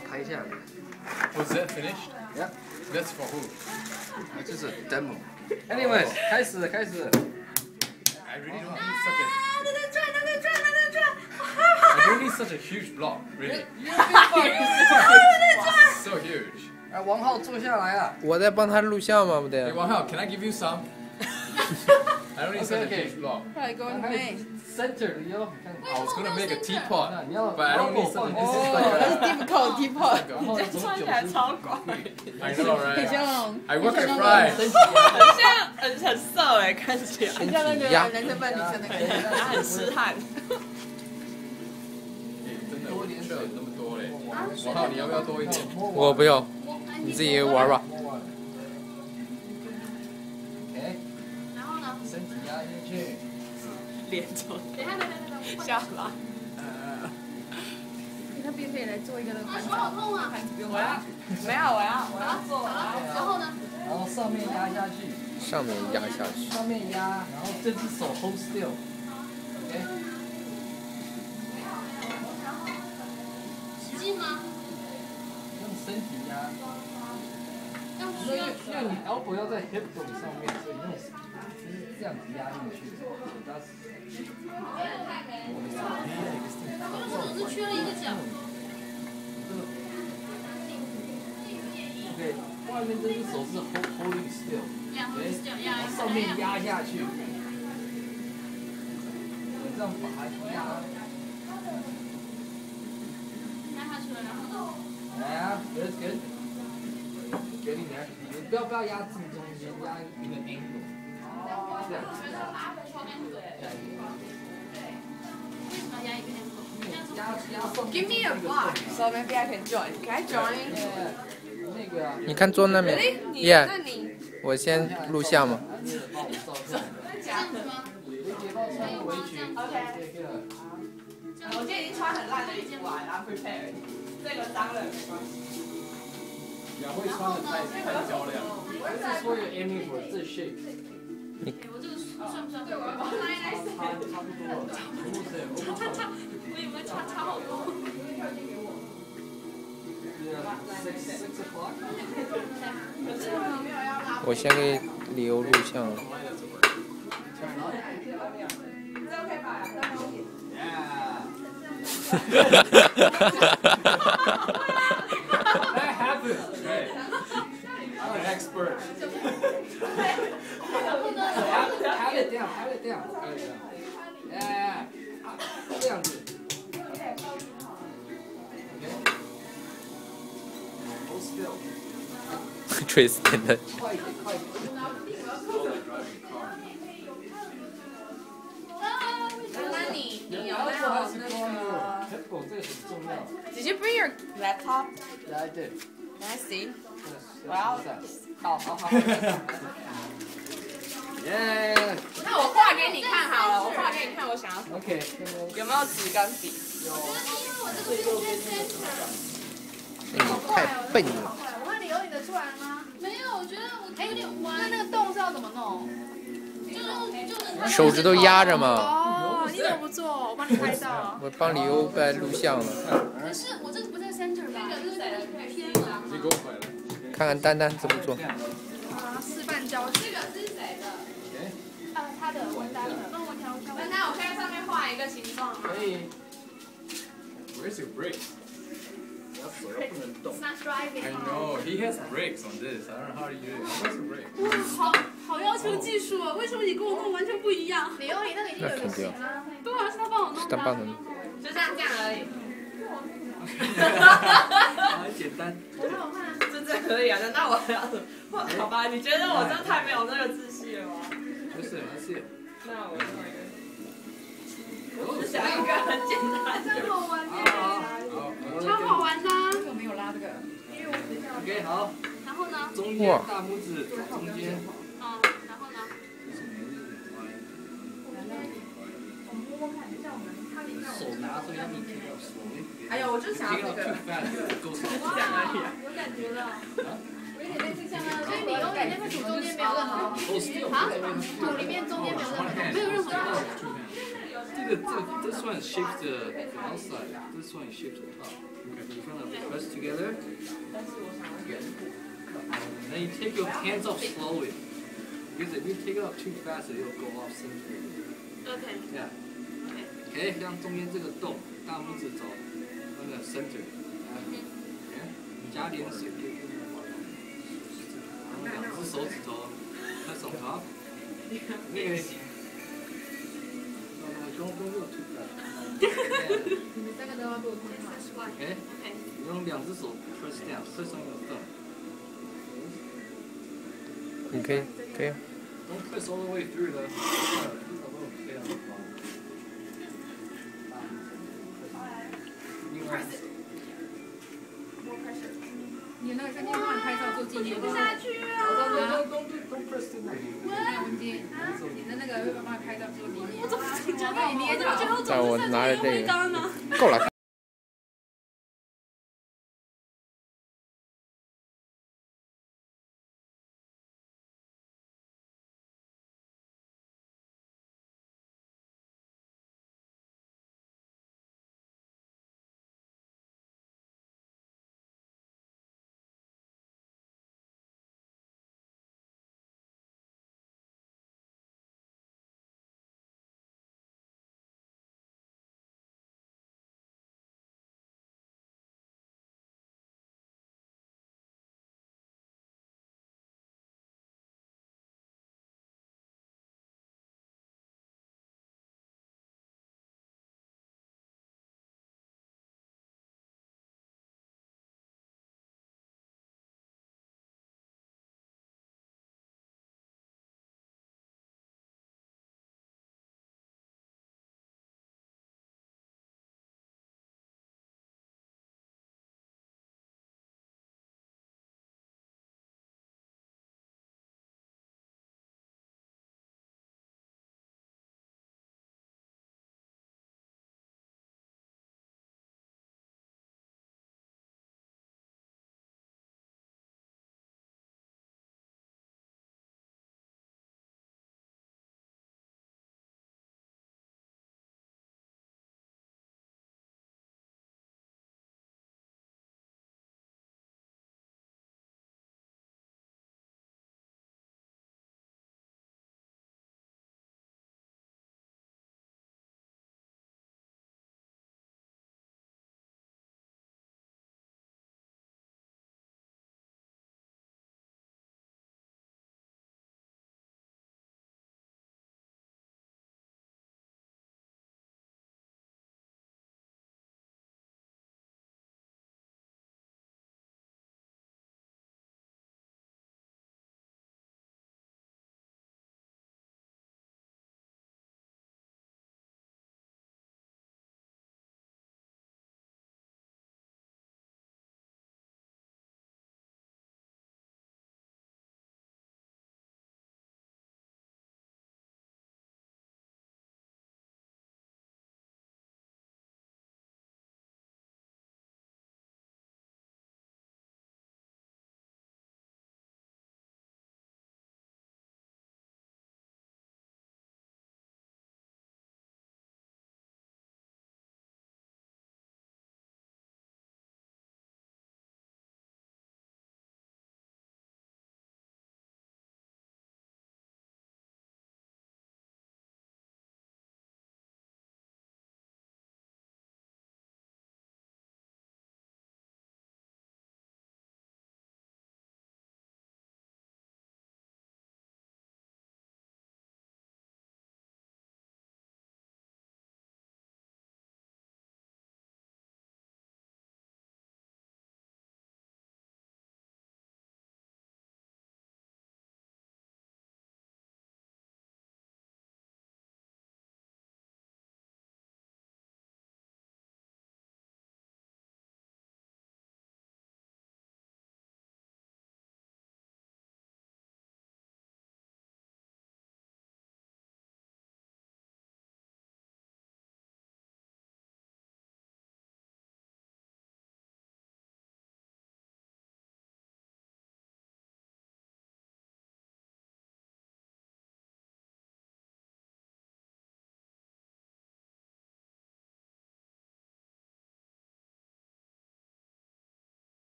它拍下来。Was that finished? Yeah. That's for who? 啊，这是 demo。Anyways，开始开始。I really don't need such a 他在转，他在转，他在转。I don't need such a huge block, really. 转。So huge. 哎，王浩坐下来啊。我在帮他录像嘛？不 Hey, 对，Wang Hao, can I give you some? I don't need 刚开妹始。center 的哟，你看。I was gonna make a teapot, but I don't need a. This is 哦，那 like 是 a. difficult difficult。like a- 然后从九十超怪，I know, 很 right? 像 I work at Fry. 体啊很像很很色哎，看起来很像那个男生扮女生的感觉。他很痴汉。真的，我那么多嘞。王浩，你要不要多一点？我不要，你自己玩吧。脸就等一下，等一下，等一下。下来。你那边可以来做一个那个盘子。手好痛啊！盘子不用我要没有，我要我要做。好了，然后呢？然后上面压下去，上面压下去，上面压，然后这只手 hold still。OK，使劲吗？用身体压。要因为因为你 elbow 要在 hip bone 上面，所以用就是这样子压进去。That's 我只是缺了一个角。对，外面这只手是 hold holding still，两个角然压上面压下去，这样把它压。压下去了，然后呢？你不要不要压中，压个子。哦。Give me a box, so maybe I can join. Can I join? 你看坐那边，Yeah，我先录像嘛。这样子吗？可以吗？OK。已经穿很烂 Prepare。这个脏了没关系。两位穿的太太。any way，这 shape 你我这个算不算？对，我要帮他来算。差差不多，差不多。哈哈，我以为差差。我先给李由录像。I'm an expert. Pat it down, pat it down. Yeah. 这样子。Hold still. Tristan 的，快一点，快一点。那你你有没有 has to 那 go on your 个 hip bone，这个很重要。？Did you bring your laptop? Yeah, I did. Can I see? 我好好好。耶。那我画给你看好了，我画给你看，我想要什么。OK。有没有纸跟笔？你太笨了。我看你有。你的出来了吗？没有，我觉得我有点弯。那那个洞是要怎么弄？就是就是。手指头压着嘛。哦，你怎么不做？我帮你拍照。我帮李欧在录像了，可是我这个不在 center 吧？这个是偏了。你给我回来。看看丹丹怎么做。啊，示范教学。这个是谁的？啊，他的文丹的。帮我调一下。那我可以在上面画一个形状吗？可以。Where's your brakes? 手要不能. I know he has brakes on this. I don't know how to use it. Where's the brake? 好好要求技术啊！为什么你跟我弄完全不一样？李欧，你那个已经有了。对啊，是他帮我弄的。他帮的。就这样这样而已。很简单。我看我看。这可以啊？那我？好吧，你觉得我这太没有那个自信了吗？不是，不是。那我弄一个。我只想一个很简单的。真好玩耶！好，超好玩的啊。有没有拉这个？OK，好。然后呢？中间大拇指中间。手拿所以你 kick up slowly。哎呦，我就想要 Kick 这 up 个 too。fast goes 这样而已啊。有感觉了。有点类似像那个，所以你用你那个土中间没有任何 hold still。啊，土里面中间没有任何没有任何。 这个这 this one shapes the outside. This one shapes the top. You kind of press together. 但是我想要圆弧。 Then you take your hands off slowly. Because if you take it off too fast, it'll go off center. OK Yeah. OK，让中间这个洞，大拇指走那个伸直，来，加点水，然后两只手指头，那手头，那个行。哈哈哈哈哈！你们三个都要给我推吗？哎，OK，用两只手 press down，推上有洞。你可以，可以。Don't. 外，More pressure。你那个相机帮你拍照做纪念吗？啊你的那个会帮你拍照做纪念。我怎么讲到你捏着？但我拿着这个，够了。